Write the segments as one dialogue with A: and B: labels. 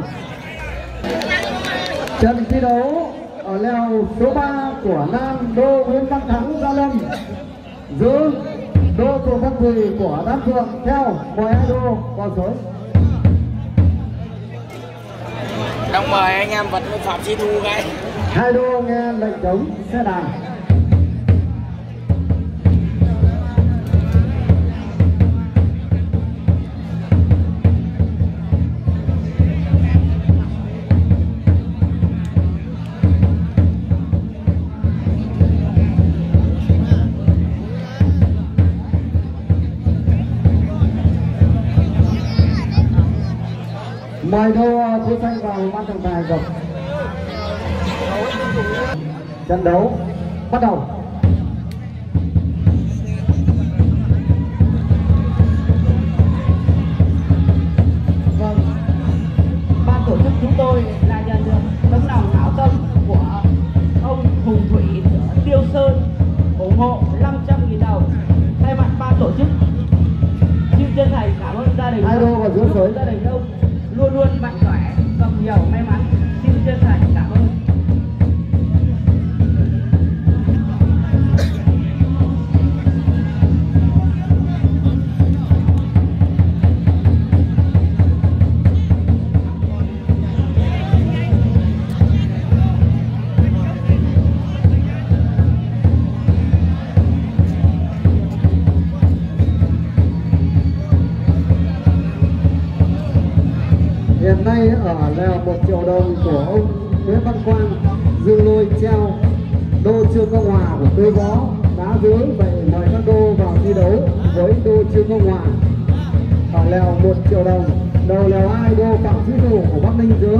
A: 500 nghìn đồng
B: trận thi đấu ở leo số 3 của nam đô nguyễn văn thắng gia lâm giữ đô thuộc văn thùy của đan phượng theo mời hai đô vào sới
C: Đông mời anh em vật phạm chi thu cái
B: hai đô nghe lệnh chống xe đàn mời đô thu xanh vào ban trọng tài rồi. Trận đấu bắt đầu.
A: Vâng. Ban tổ chức chúng tôi là nhận được tấm lòng hảo tâm của ông Hùng Thủy Tiêu Sơn ủng hộ 500 nghìn đồng. Thay mặt ban tổ chức xin chân thành cảm ơn gia đình
B: hai đô giữa sới
A: gia đình ông luôn luôn mạnh khỏe gặp nhiều may mắn.
B: Đá dưới vậy mời các đô vào thi đấu với đô trương công hòa ở lèo một triệu đồng, đầu lèo hai đô phạm sĩ thủ của bắc ninh dưới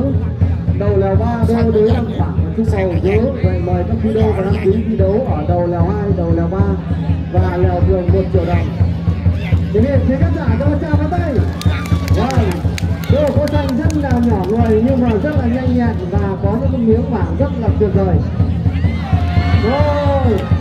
B: đầu lèo ba đô đối đăng phản và trung cầu dưới vậy mời các thi đô và đăng ký thi đấu ở đầu lèo hai, đầu lèo ba và lèo thường một triệu đồng thế nên phía khán giả cho chào các tay vâng Đô có thành rất là nhỏ người nhưng mà rất là nhanh nhẹn và có những miếng mảng rất là tuyệt vời. Rồi.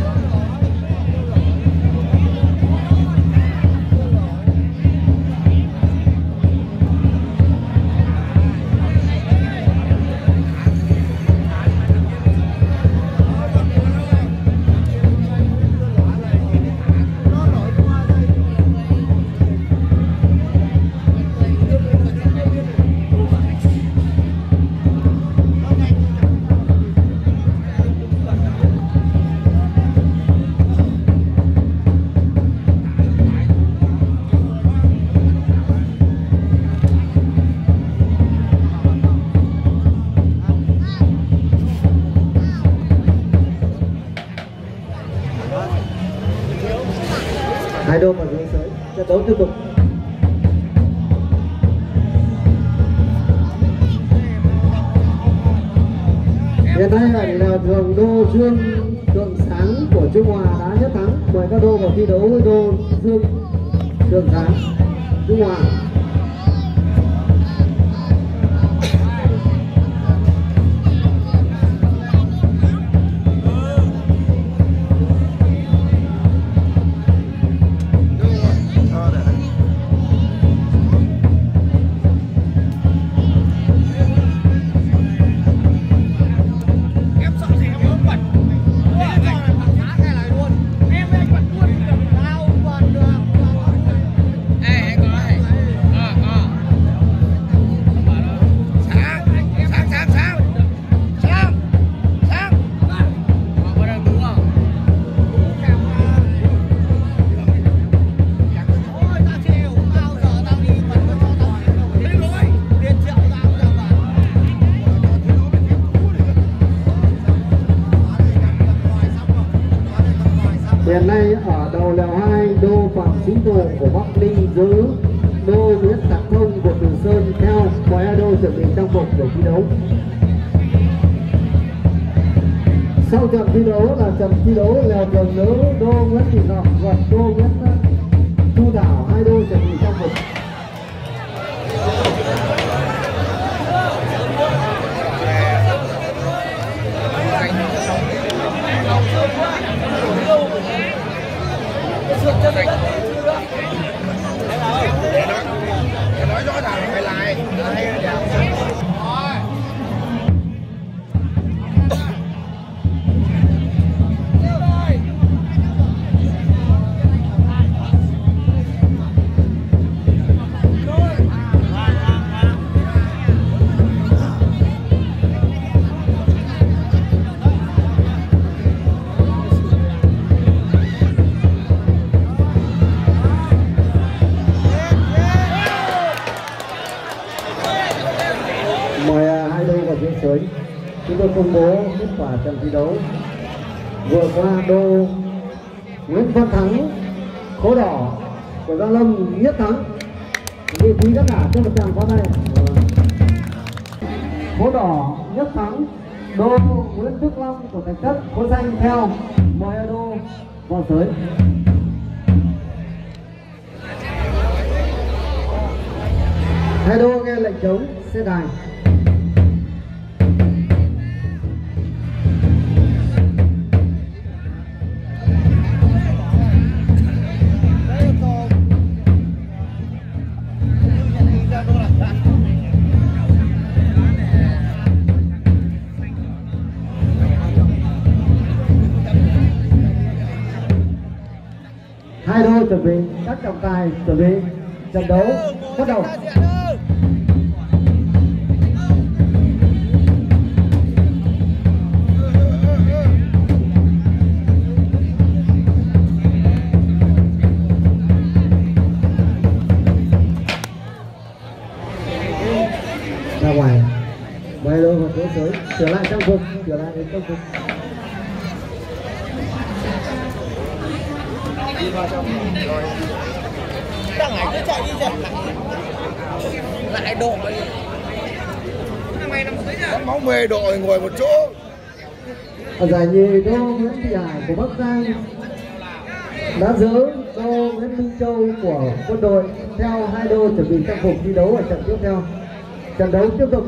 B: Hiện nay là thường đô dương thượng sáng của trung hòa đã nhất thắng. Mời các đô vào thi đấu với đô dương thượng sáng, trung hòa. sau trận thi đấu là trận thi đấu leo đường nữ đô nguyễn thị ngọc và đô nguyễn thu đảo, hai đôi chuẩn bị trang phục. Để nói rõ ràng phải lại. Công bố kết quả trận thi đấu. Vừa qua đô Nguyễn Văn Thắng, khố đỏ của Gia Lâm nhất thắng. Vị trí tất cả cho một tràng pháo tay khố đỏ nhất thắng, đô Nguyễn Đức Long của thành chất khố xanh theo. Mời đô vào sới. Hai đô nghe lệnh chống, xe đài. Trọng chuẩn bị trận đấu bắt đầu. Ra ngoài. Bay đôi một chỗ giới trở lại trong phục trở lại đến trong phục
C: đang hải cứ chạy đi chạy Lại độ đi.
D: Máu mê đội ngồi một chỗ.
B: Ở giải nhì đô Nguyễn Thị Hải của Bắc Giang đã giữ đô Nguyễn Minh Châu của quân đội theo hai đô chuẩn bị trang phục thi đấu ở trận tiếp theo. Trận đấu tiếp tục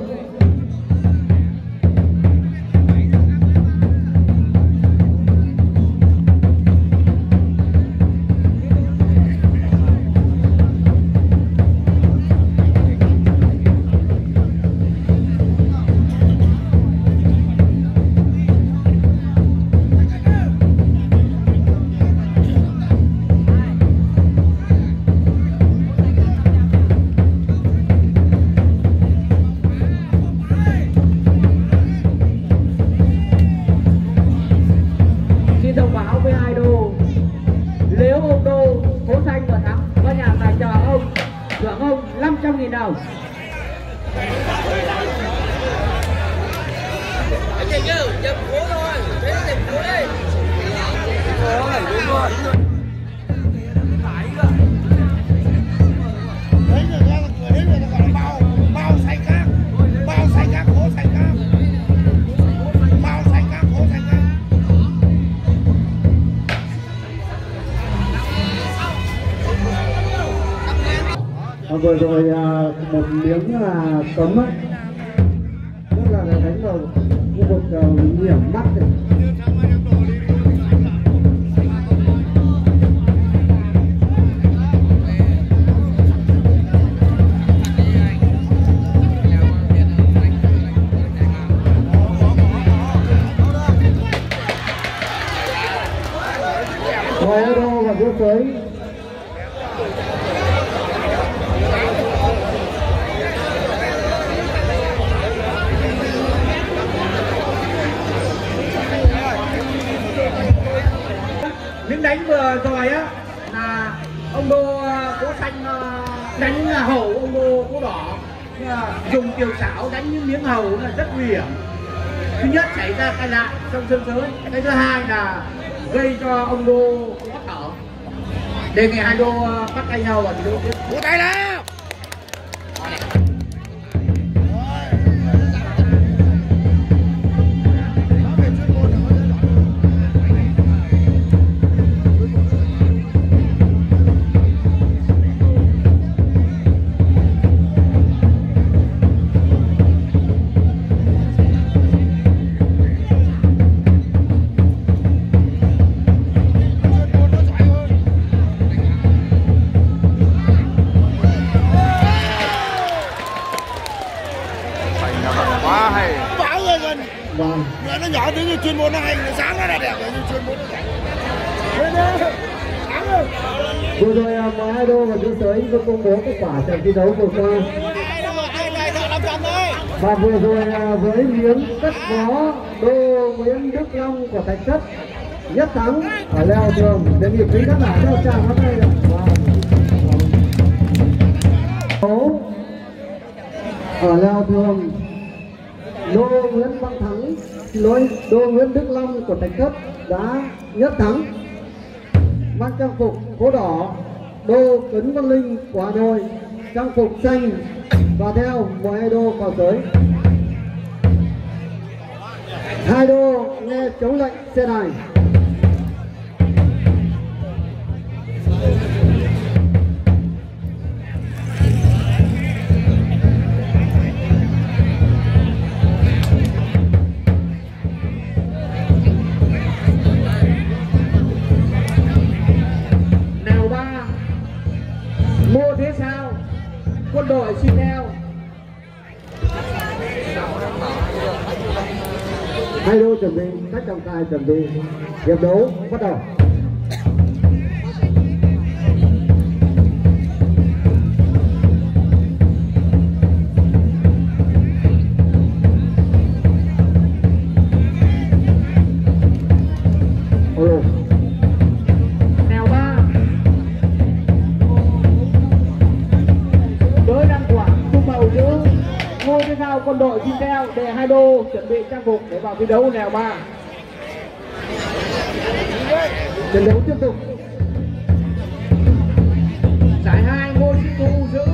A: 500 nghìn đồng
C: Anh nhìn nhá, nhập phố thôi Thế là nhập phố đây
D: đấy
B: à, vừa rồi à, một miếng à, là cấm ấy tức là đánh vào khu vực à, nguy hiểm mắt này. Ngoài đô và
A: nguy hiểm thứ nhất xảy ra tai nạn trong sân giới, cái thứ hai là gây cho ông đô khó thở. Đề nghị hai đô ờ, bắt tay nhau và thì đô tiếp
D: tay nào
B: vâng.
D: Người nó nhỏ tí như chuyên môn nó hay nó sáng nó là đẹp như chuyên môn nó đẹp. Thế đấy,
B: vừa rồi à, mời hai đô và bước tới vừa công bố kết quả trận thi đấu vừa qua. Và vừa rồi à, với miếng cất vó đô Nguyễn Đức Long của Thạch Thất nhất thắng ở leo thường đề nghị quý khán giả theo tràng hôm nay ở leo thường đô nguyễn văn thắng, lôi đô Nguyễn Đức Long của Thạch Thất đã nhất thắng. Mang trang phục cố đỏ, đô Cấn Văn Linh của Hà Nội, trang phục xanh và theo mời hai đô vào giới. Hai đô nghe chống lệnh xe này hai đôi chuẩn bị các trọng tài chuẩn bị hiệp đấu bắt đầu.
A: Quân đội xin theo để hai đô chuẩn bị trang phục để vào thi đấu nèo ba
B: trận đấu tiếp tục.
A: Giải hai ngôi sĩ tu giữ.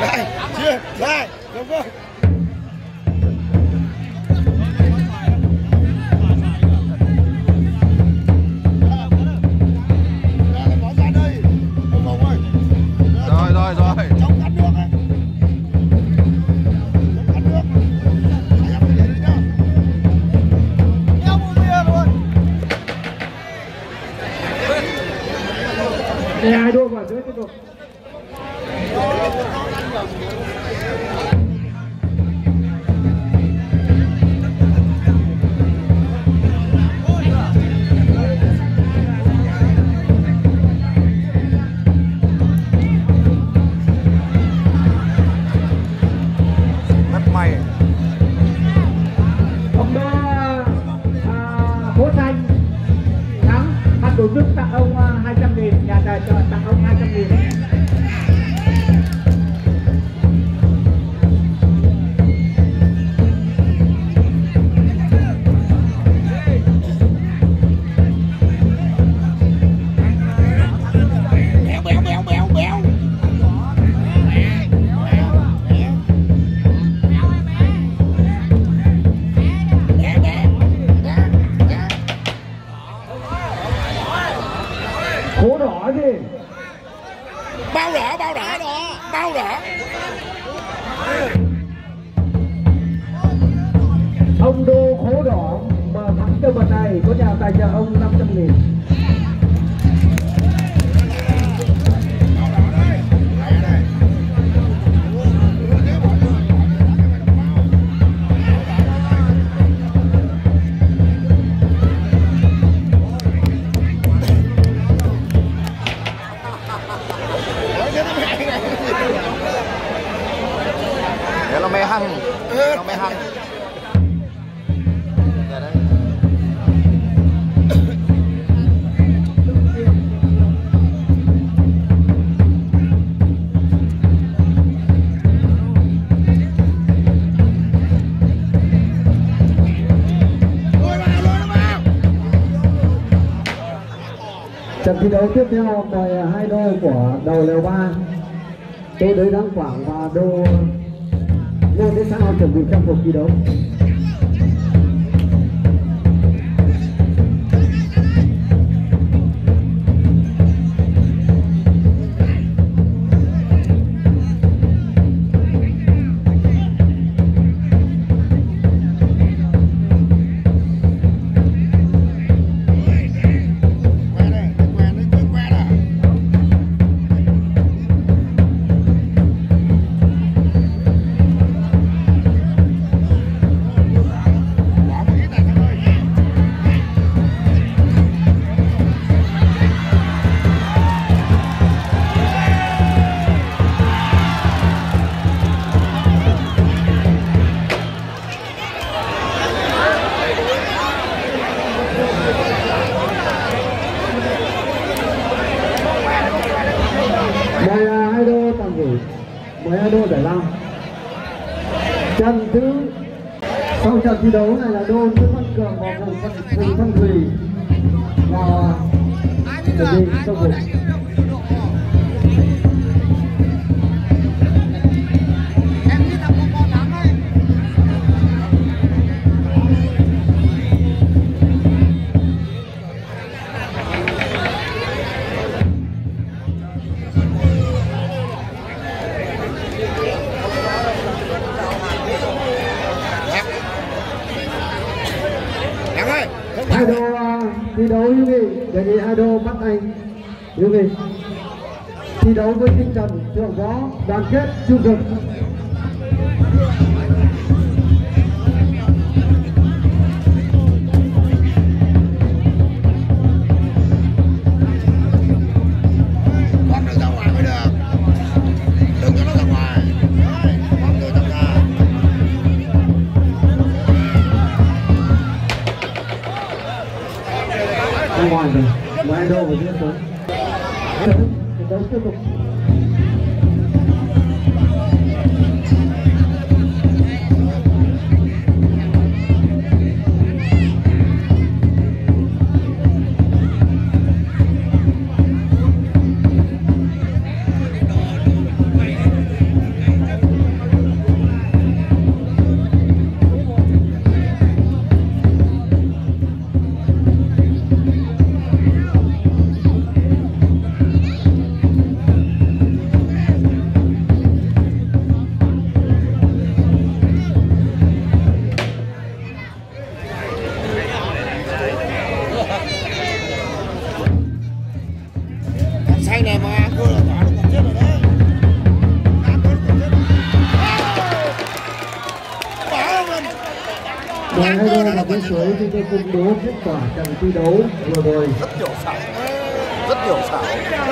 D: Đây chưa đây đúng không Đây, bỏ ra
C: hăng. Nó mê hăng. Dạ
B: trận thi đấu tiếp theo mời hai đôi của đầu lều ba. Đô đấy đăng quảng và đô ngô thế sao chuẩn bị trang phục thi đấu. Với hai đô để làm trận thứ, sau trận thi đấu này là đô nguyễn văn cường và vùng văn thùy. Và, chuẩn bị cho cuộc thi đấu hữu vị đề nghị Ado bắt anh. Hữu vị thi đấu với tinh thần thượng võ, đoàn kết, trung thực. Mời hai đô vào cái suối chúng tôi công bố kết quả trận thi đấu vừa rồi.
C: Rất nhiều xảo Rất nhiều xảo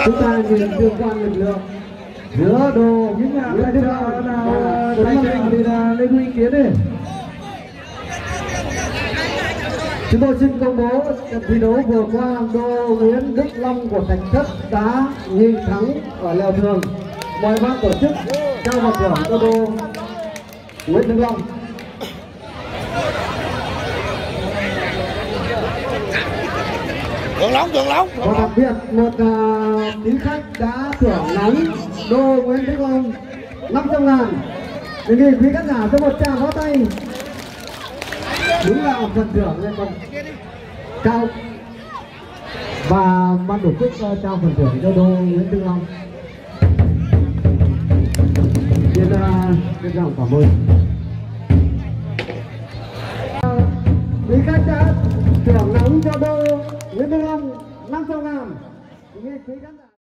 B: chúng ta nhìn tương quan lực lượng. Giữa đô những nhà lại đức nào nào tay chân thì là lấy ý kiến đi. Chúng tôi xin công bố trận thi đấu vừa qua đô nguyễn đức long của thạch thất đã nhì thắng ở leo thường. Mời ban tổ chức trao vật thưởng cho đô nguyễn đức long
D: cường Long, cường Long.
B: và đặc biệt một uh, tín khách đã thưởng nóng đô Nguyễn Đức Long 500 ngàn đề nghị quý khán giả cho một tràng vỗ tay đúng là phần thưởng lên còn cao và ban tổ chức uh, trao phần thưởng cho đô Nguyễn Đức Long Xin uh, trân trọng cảm ơn. Ờ, quý khách đã thưởng nóng cho đô Nguyễn Đức Long 500 ngàn.